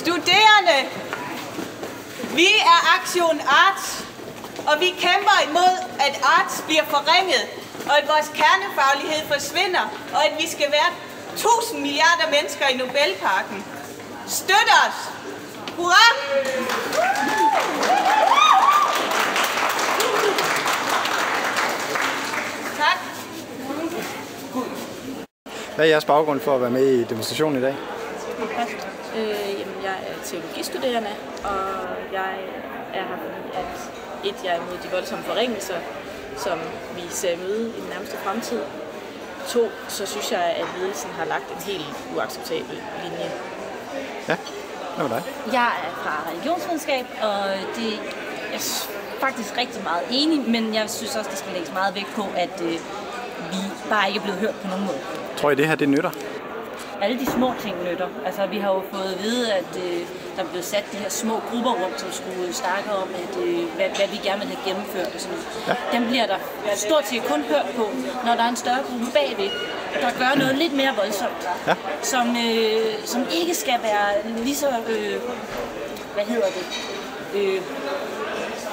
Studerende, Vi er Aktion Arts, og vi kæmper imod, at arts bliver forringet, og at vores kernefaglighed forsvinder, og at vi skal være 1000 milliarder mennesker i Nobelparken. Støt os! Hurra! Tak. Hvad er jeres baggrund for at være med i demonstrationen i dag? Øh, jamen, jeg er teologistuderende, og jeg er her fordi, at et, jeg er imod de voldsomme forringelser, som vi ser møde i den nærmeste fremtid. To, så synes jeg, at ledelsen har lagt en helt uacceptabel linje. Ja, hvad med dig? Jeg er fra religionsvidenskab, og det jeg er faktisk rigtig meget enig, men jeg synes også, der skal lægges meget vægt på, at øh, vi bare ikke er blevet hørt på nogen måde. Tror I, det her det nytter? Alle de små ting nytter. Altså, vi har jo fået at vide, at øh, der er blevet sat de her små grupper rundt, som skulle snakke om, at, øh, hvad, hvad vi gerne vil have gennemført og sådan noget. Ja. Dem bliver der stort set kun hørt på, når der er en større gruppe bagved, der gør noget lidt mere voldsomt. Ja. Som, øh, som ikke skal være lige så, øh, hvad hedder det, øh,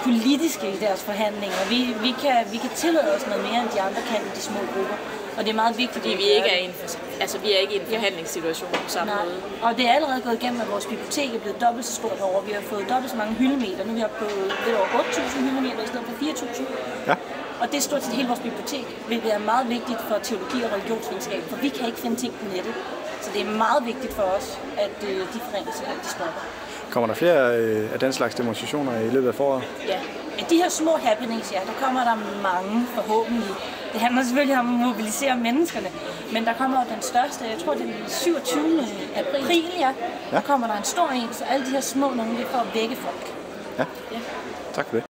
politiske i deres forhandlinger. Vi, vi, kan, vi kan tillade os noget mere, end de andre kan i de små grupper. Og det er meget vigtigt, Fordi at vi ikke er i en, altså, vi er ikke i en forhandlingssituation på samme Nej. måde. Og det er allerede gået igennem, at vores bibliotek er blevet dobbelt så stort over. Vi har fået dobbelt så mange hyldemeter. Nu er vi oppe på lidt over 8.000 hyldemeter i stedet for 4.000. Ja. Og det er stort set hele vores bibliotek, hvilket er meget vigtigt for teologi og religionsvidenskab, for vi kan ikke finde ting på nettet. Så det er meget vigtigt for os, at øh, de forringelser de stopper. Kommer der flere øh, af den slags demonstrationer i løbet af foråret? Ja, af de her små happenings, ja, der kommer der mange forhåbentlig. Det handler selvfølgelig om at mobilisere menneskerne, men der kommer den største, jeg tror det er den 27. april, ja. Der kommer der en stor en, så alle de her små nogle, det er for at vække folk. Ja. Tak for det.